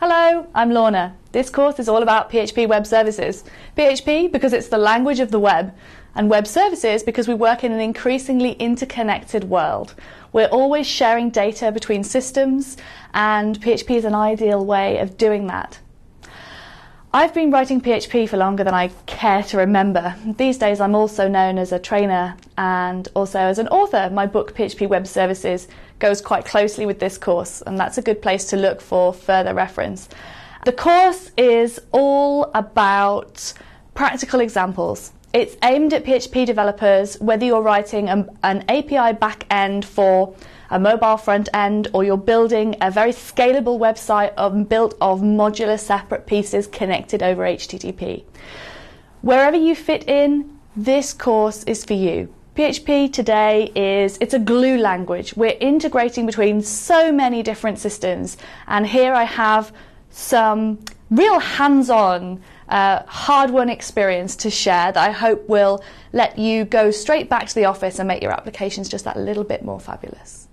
Hello, I'm Lorna. This course is all about PHP Web Services. PHP because it's the language of the web, and Web Services because we work in an increasingly interconnected world. We're always sharing data between systems, and PHP is an ideal way of doing that. I've been writing PHP for longer than I care to remember. These days, I'm also known as a trainer and also as an author. My book, PHP Web Services, goes quite closely with this course, and that's a good place to look for further reference. The course is all about practical examples. It's aimed at PHP developers, whether you're writing an, an API backend for a mobile front end or you're building a very scalable website built of modular separate pieces connected over HTTP. Wherever you fit in, this course is for you. PHP today is it's a glue language. We're integrating between so many different systems and here I have some real hands-on uh, hard-won experience to share that I hope will let you go straight back to the office and make your applications just that little bit more fabulous.